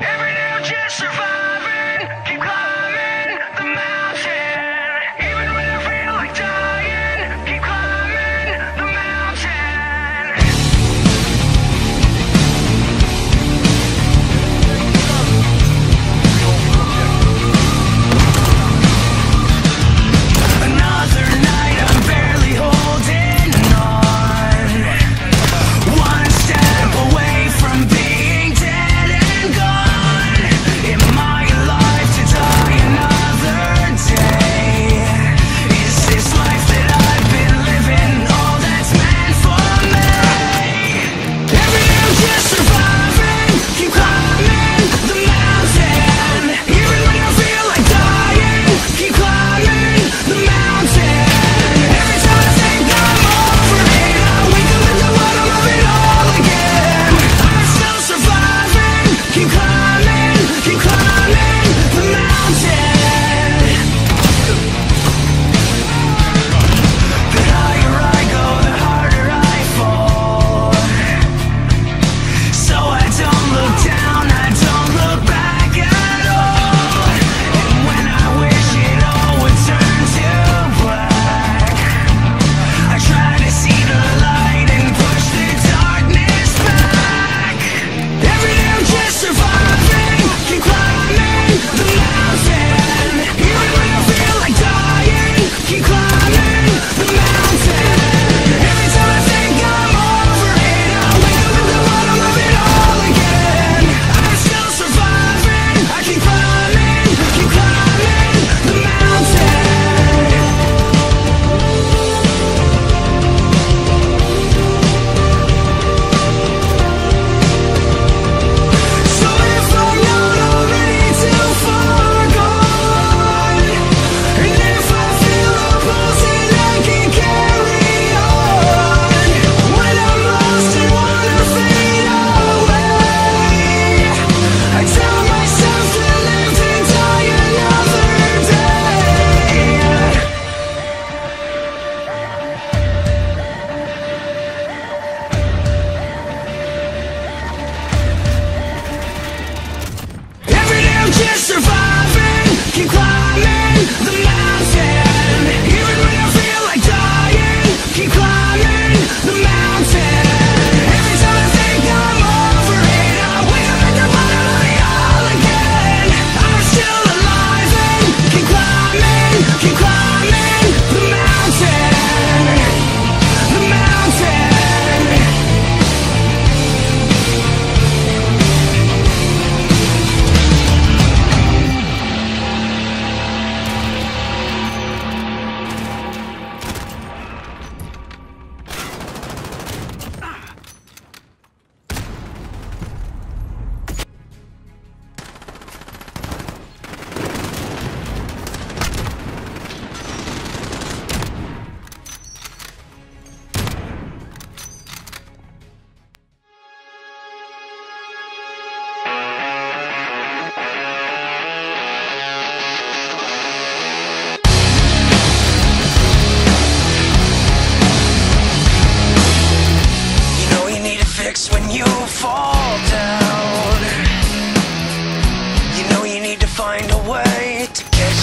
Every day I'm just surviving. Keep climbing.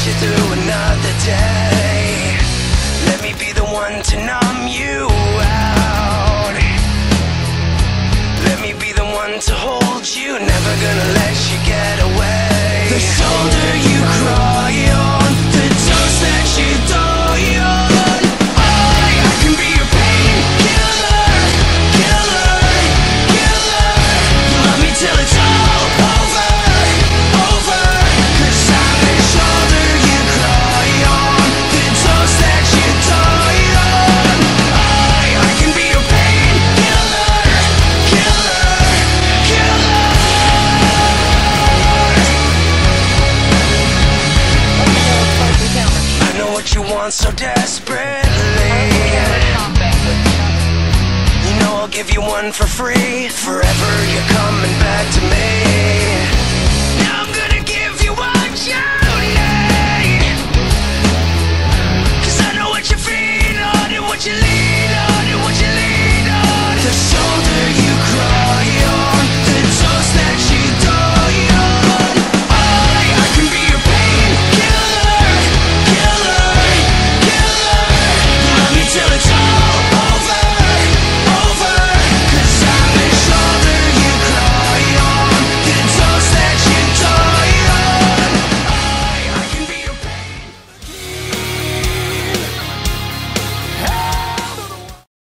you through another day. Let me be the one to numb you out. Let me be the one to hold you. Never gonna so desperately. You know I'll give you one for free. Forever you're coming back to me. Now I'm gonna give you I know what you're feeling what you leave